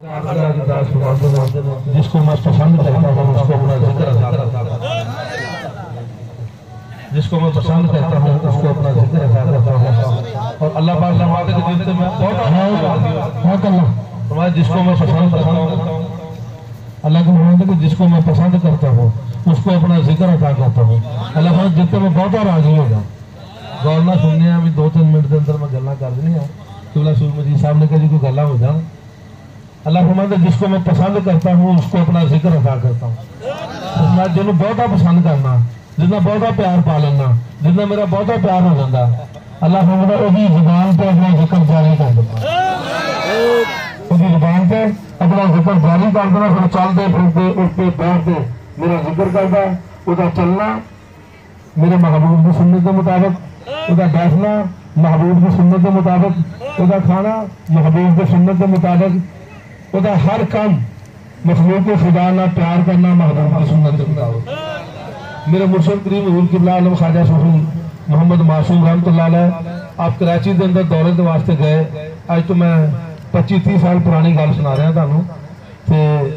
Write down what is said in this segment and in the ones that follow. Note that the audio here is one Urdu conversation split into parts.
جس کو میں پسند کرتا ہوں اس کو اپنا ذکر ادا کرتا ہوں۔ جس کو میں پسند کرتا ہوں اس کو اپنا ذکر ادا کرتا ہوں۔ اور اللہ پاک فرماتے کہ دل سے میں بہت فرمایا جس کو میں پسند کرتا ہوں اللہ کے فرماتے کہ جس کو میں پسند کرتا ہوں اس کو اپنا ذکر ادا کرتا ہوں۔ اللہ پاک جتنے میں بہت راضی ہوگا غور نہ سننے ہیں بھی دو تین منٹ کے اندر میں گلا کر دینی ہوں۔ کہ اللہ سور مجید صاحب نے کہا جی کوئی گلا ہو جان اللہ فرماتا جس کو میں پسند کرتا ہوں، اس کو اپنا ذکر ادا کرتا ہوں۔ میں جنہوں بہتا پسند کرنا جتنا بہتا پیار پا لینا جتنا میرا بہتا پیار ہو جاتا، اللہ فرماتا وہی زبان پہ اپنا ذکر جاری کر دیتا۔ وہی زبان پہ اپنا ذکر جاری کر دینا، پھر چلتے پھرتے اٹھتے بیٹھتے، میرا ذکر کرتا وہ چلنا، میرے محبوب کی سنت کے مطابق وہ بیٹھنا، محبوب کی سنت کے مطابق وہ کھانا، محبوب کی سنت کے مطابق۔ وہ ہر کام مخلوق کو خدا نہ پیار کرنا محبوب سنت کے مطابق۔ میرے مرشد کریم حضور قبلہ عالم خواجہ سفون محمد معصوم رحمت اللہ علیہ، آپ کراچی کے اندر دورے کے واسطے گئے۔ اج تو میں پچی تی سال پرانی گل سنا رہا تمہیں تے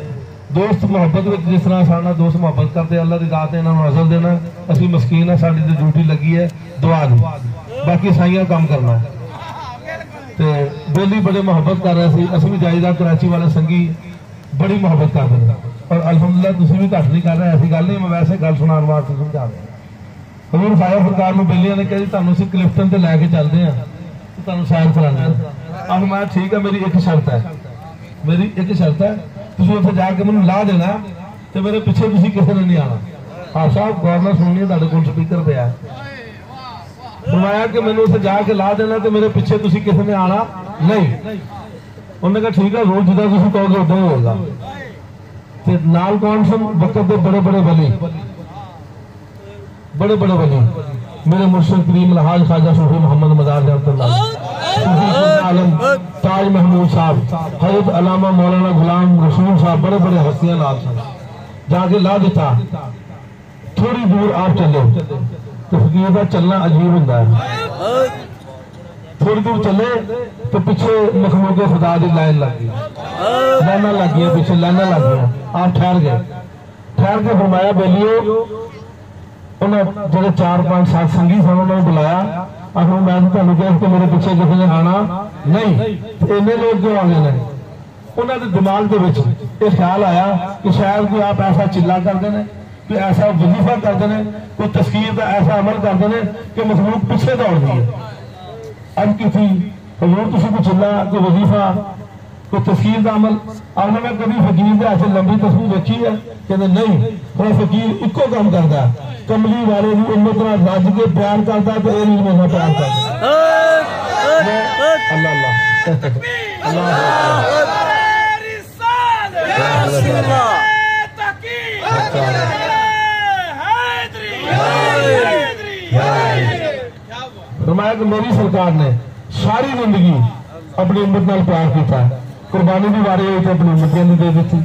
دوست محبت میں جس طرح سارا دوست محبت کرتے، اللہ کی ذات انہوں نظر دینا، اسی مسکین ہے ساری تو ڈیوٹی لگی ہے، دعا دی۔ باقی سائیاں کام کرنا۔ تے بیلی بڑے محبت کر رہے سی اسی بھی جائیدہ کراچی والے سنگی بڑی محبت کر رہے ہیں اور الحمدللہ تسی بھی گھٹ نہیں کر رہے ایسی گل نہیں میں ویسے گل سنان واسطے سمجھا رہا حضور خایا فرکار میں بیلیاں نے کہا جی تمہیں اسی کلفٹن تے لے کے چلتے ہیں تمہیں سیر کرانا اب میں ٹھیک ہے میری ایک شرط ہے میری ایک شرط ہے تھی اتنے جا کے مجھے لا دینا تو میرے پیچھے تھی کسی نے نہیں آنا ہاں صاحب گورنر سننی ہے کو سپیکر پہ فرمایا کہ مینو اتنے جا کے لا دینا تو میرے پیچھے تھی کسی نے آنا؟ نہیں۔ انہوں نے کہا ٹھیک ہے، روز جدا تھی کہو گے ادھر ہوگا نال کون سن؟ وقت کے بڑے بڑے ولی۔ بڑے بڑے ولی۔ میرے مرشد کریم الحاج خواجہ صوفی محمد مدار رحمۃ اللہ۔ عالم تاج محمود صاحب، حضرت علامہ مولانا غلام رسول صاحب، بڑے بڑے ہستیاں نال سن جا کے لا دیتا۔ تھوڑی دور آپ چلے۔ تو فقیر کا چلنا عجیب ہوتا ہے۔ تھوڑی دور چلے تو پیچھے مخلوق خدا کی لائن لگ گئی۔ لائن لگ گئی پیچھے لائن لگ گیا آپ ٹھہر گئے۔ ٹھہر کے فرمایا بیلیو انہیں جڑے چار پانچ سات سنگی سن انہوں نے بلایا۔ آخر میں تمہیں کہا کہ میرے پیچھے کسی نے آنا نہیں۔ اینے لوگ کیوں آ گئے انہوں نے دماغ کے بچ یہ خیال آیا کہ شاید کوئی آپ ایسا چلا کرتے ہیں کوئی ایسا وظیفہ کرتے ہیں کوئی تسکیر کا ایسا عمل کرتے ہیں کہ مخلوق پیچھے دوڑ دی ہے۔ اب کی تھی حضور تسی کو چلا کوئی وظیفہ کوئی تسکیر کا عمل آپ نے کبھی فقیر کے ایسے لمبی تصویر رکھی ہے کہ نہیں تھوڑا فقیر ایک کام کرتا ہے۔ کملی والے بھی امت نہ رج کے پیار کرتا ہے تو یہ نہیں میں پیار کرتا اللہ۔ اللہ۔ اللہ۔ فرمایا کہ میری سرکار نے ساری زندگی اپنی امت نال پیار کیتا ہے۔ قربانی بھی بارے ہوئی اپنی امتیاں نہیں دے دیتی۔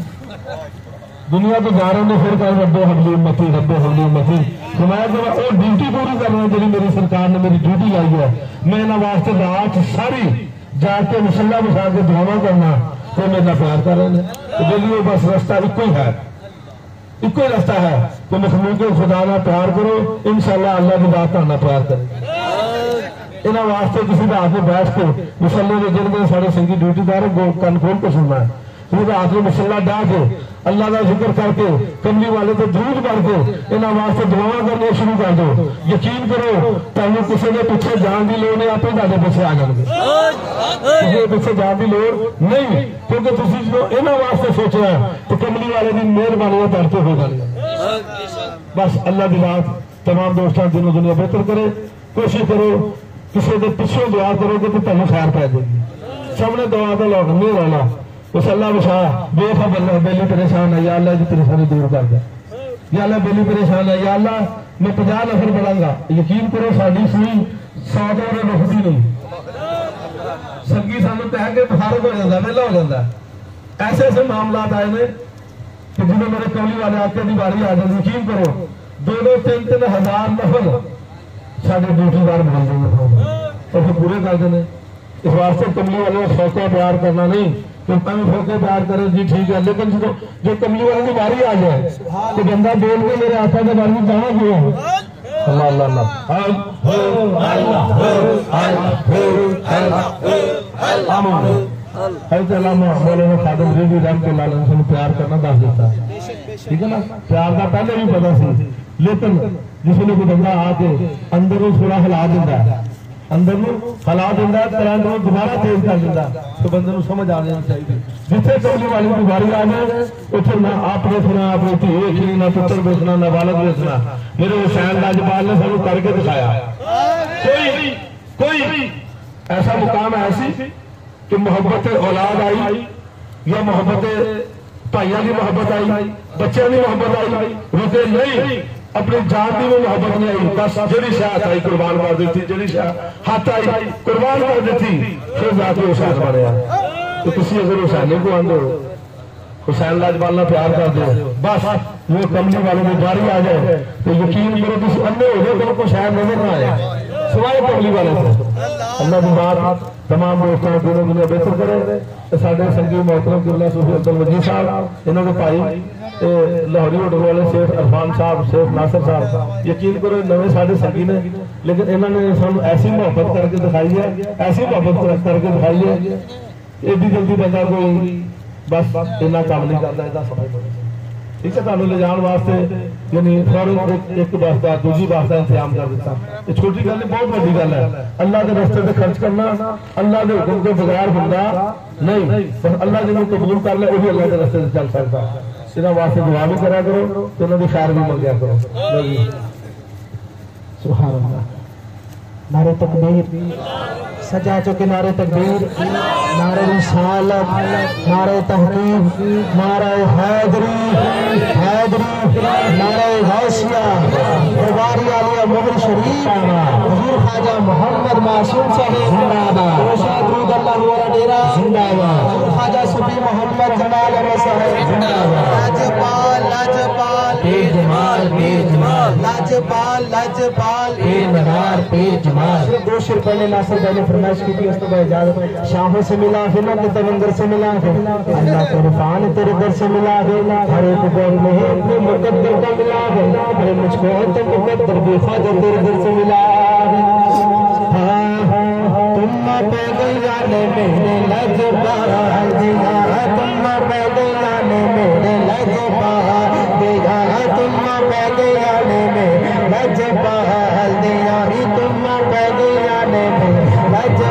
دنیا تو جا رہے ہیں پھر کہیں ربے حبلی امتی ربے حبلی امتی۔ فرمایا کہ میں وہ ڈیوٹی پوری کر رہا ہوں جی میری سرکار نے میری ڈیوٹی لائی ہے۔ میں انہوں واسطے رات ساری جا کے مسلح بچھا کے دعوا کرنا تو میرا پیار کر رہے ہیں تو وہ بس رستہ ایک ہی ہے۔ ایک ہی رستہ ہے کہ مخلوق خدا نہ پیار کرو، انشاءاللہ اللہ کی بات کرنا پیار کرے انہوں واسطے کسی کا ہاتھ بیٹھ کے مسلے کے جن میں سارے سنگھی ڈیوٹی دار کن کھول کے سننا ہے پھر ہاتھ میں مسلح ڈا کے اللہ کا ذکر کر کے کملی والے کو درود کر کے انہوں واسطے دعا کرنے شروع کر دو یقین کرو تمہیں کسی نے پیچھے جان کی لوڑ نہیں آپ ہی پیچھے آ جائیں گے کسی پیچھے جان کی لوڑ نہیں کیونکہ تھی جب یہاں واسطے سوچنا ہے تو کملی والے کی مہربانی کرتے ہو گئی بس اللہ کی بات تمام دوستوں دنوں دنیا بہتر کرے کوشش کرو کسی کے پیچھے دعا کرو گے تو تمہیں خیر پی جائے گی سامنے دعا کا لوگ، نہیں رہنا اس اللہ بچا بے خبر اللہ بیلی پریشان ہے۔ یا اللہ جی پریشانی دور کر دے۔ یا اللہ بیلی پریشان ہے۔ یا اللہ میں پناہ نفر بڑھا گا۔ یقین کرو ساری سوئی سو دور رکھتی نہیں۔ سنگی سانو تہ کے فارغ ہو جاتا ویلا ہو جاتا ایسے ایسے معاملات آئے نے کہ جنہیں میرے کولی والے آتے کی باری آ جاتی یقین کرو، دو دو تین تین ہزار نفر سارے ڈیوٹی دار بنا دیں اور پھر پورے کر دیں اس واسطے کملی والے سوچا پیار کرنا نہیں تو میں فوکے پیار کریں جی ٹھیک ہے لیکن جو جو کملی والے کی باری آ جائے تو بندہ بول کے میرے آتا کے بارے میں جانا کیوں ہے اللہ اللہ اللہ اللہ حضرت علامہ مولانا خادم رضی رحمت اللہ علیہ پیار کرنا دس دیتا ہے ٹھیک ہے نا پیار کا پہلے بھی پتا سی لیکن جس نے کوئی بندہ آ کے اندر تھوڑا ہلا دیتا ہے اندر ہلا دینا وہ دوبارہ تیز کر دینا تو بندے سمجھ آ جانا چاہیے جتنے کملی والی بیماری آ جائے اتنے نہ آپ ویسنا اپنی دھی ویچنی نہ پتر ویچنا نہ والد ویچنا میرے حسین لاجپال نے سانو کر کے دکھایا کوئی کوئی ایسا مقام ایسی کہ محبت اولاد آئی یا محبت بھائیوں کی محبت آئی بچوں کی محبت آئی رکے نہیں اپنی جان کی بھی محبت نہیں آئی۔ بس جڑی شاہ آئی قربان کر دیتی جڑی شاہ ہاتھ آئی قربان کر دیتی، پھر جا کے حسین بنیا تو کسی اگر حسین کو آدھے حسین لاجوال نہ پیار کر دے۔ بس وہ کملی والے میں جاری آ جائے۔ تو یقین کرو تھی اندھے ہو گئے تو شاید نظر نہ آئے۔ سوائے کملی والے سے اللہ کی بات تمام دوستوں دونوں دنیا بہتر کرے۔ سارے سنگی محترم قبلہ صوفی عبد الوجید صاحب، انہوں نے پائی لاہوری ہوٹل والے شیخ عرفان صاحب شیخ ناصر صاحب یقین کرو نویں سارے سنگی نے لیکن انہوں نے سانو ایسی محبت کر کے دکھائی ہے ایسی محبت کر کے دکھائی ہے ایڈی جلدی بندہ کوئی بس اتنا کام نہیں کرتا ایسا سمجھ ٹھیک ہے تعلق لے جان واسطے یعنی فوراً ایک واسطہ دوسری واسطہ انتظام کر دیتا یہ چھوٹی گل نہیں بہت بڑی گل ہے اللہ کے رستے سے خرچ کرنا اللہ کے حکم کے بغیر بندہ نہیں اللہ جنہوں قبول کر لے وہی اللہ کے رستے سے چل سکتا ہے انہوں واسطے دعا بھی کرا کرو تو انہوں کی خیر بھی منگیا کرو۔ جی۔ سبحان اللہ۔ نعرہ تکبیر۔ سجا چکے نعرہ تکبیر۔ نعرہ رسالت۔ نعرہ تحقیق۔ نعرہ حیدری حیدری نعرہ غوثیہ درباری علیہ مغل شریف۔ حضور خواجہ محمد معصوم صاحب۔ زندہ باد روشہ درود اللہ ہوا ڈیرا زندہ باد حضور خواجہ صفی محمد جمال احمد صاحب۔ زندہ باد لاجپال لاجپال پیر نگار پیر جمال۔ صرف دو شیر پہلے ناصر بھائی نے فرمائش کی تھی اس کو اجازت شاہوں سے ملا ہے نہ تمندر سے ملا ہے۔ اللہ کے رفان تیرے در سے ملا ہے۔ ہر ایک گور میں ہے اپنے مقدر کا ملا ہے۔ ارے مجھ کو ہے تو مقدر بھی خواجہ تیرے در سے ملا ہے۔ تم پہ گیا نے میرے لج پا دیا تم پہ گیا نے میرے لج پا دیا تم پہ گیا نے میرے لج تم پہ گیا نے لج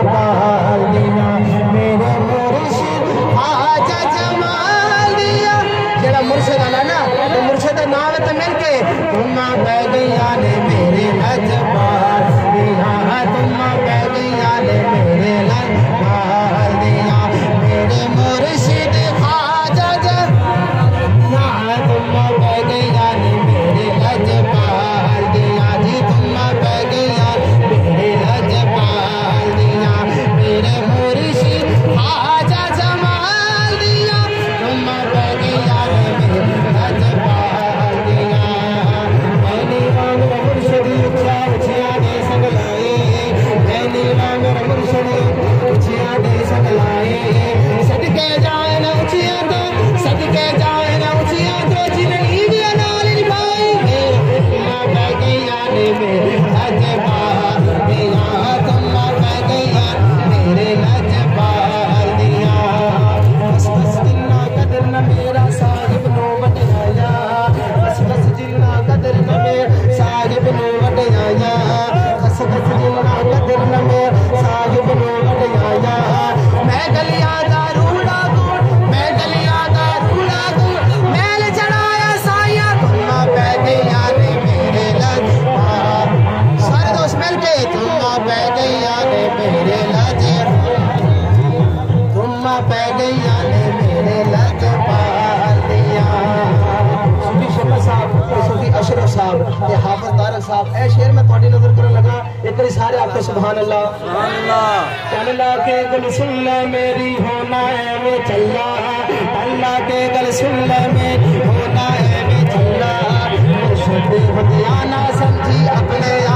باری سارے آپ کے سبحان اللہ۔ اللہ۔ کے گل سن لے میری ہونا ہے وہ چلا۔ اللہ کے گل سن لے میری ہونا ہے وہ چلا۔ مرشد بدیانا سمجھی اپنے۔